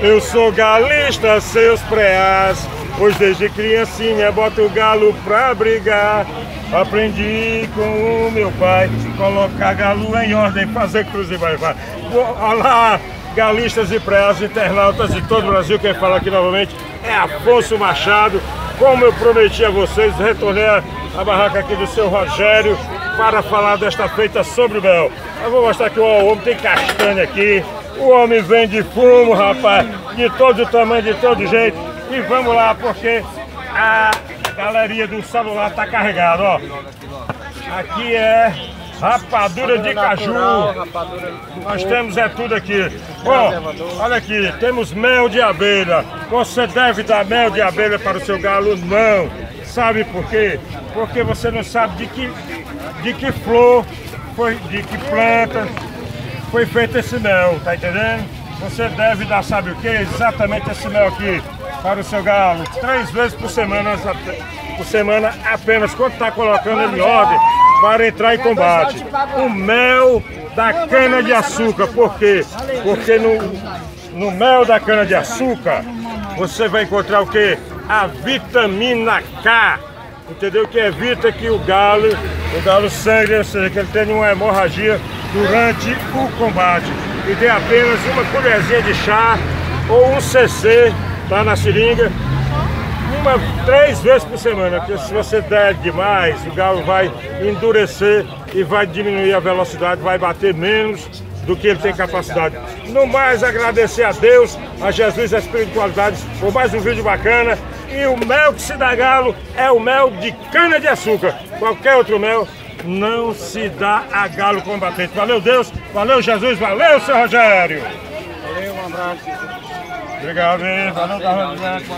Eu sou galista, seus preás. Pois desde criancinha boto o galo pra brigar. Aprendi com o meu pai, colocar galo em ordem, fazer cruz e vai vai. Olá, galistas e preás, internautas de todo o Brasil, quem fala aqui novamente é Afonso Machado. Como eu prometi a vocês, retornei a barraca aqui do seu Rogério para falar desta feita sobre o mel. Eu vou mostrar que o homem tem castanha aqui, o homem vende fumo, rapaz, de todo tamanho, de todo jeito. E vamos lá, porque a galeria do celular tá carregada, ó. Aqui é rapadura de caju. Nós temos é tudo aqui. Bom, olha aqui, temos mel de abelha. Você deve dar mel de abelha para o seu galo? Não. Sabe por quê? Porque você não sabe de que, de que flor, foi, de que planta foi feito esse mel, tá entendendo? Você deve dar, sabe o que? Exatamente esse mel aqui para o seu galo, três vezes por semana, por semana apenas, quando está colocando ele em ordem para entrar em combate. O mel da cana de açúcar, por quê? Porque no, no mel da cana de açúcar você vai encontrar o que? A vitamina K, entendeu? Que evita que o galo, o galo sangre, ou seja, que ele tenha uma hemorragia durante o combate. E dê apenas uma colherzinha de chá ou um CC tá na seringa uma, três vezes por semana, porque se você der demais, o galo vai endurecer e vai diminuir a velocidade, vai bater menos do que ele tem capacidade. No mais, agradecer a Deus, a Jesus a espiritualidade por mais um vídeo bacana. E o mel que se dá galo é o mel de cana de açúcar. Qualquer outro mel não se dá a galo combatente. Valeu Deus, valeu Jesus, valeu seu Rogério. Valeu, um abraço. Obrigado, hein? Valeu, carro de vento,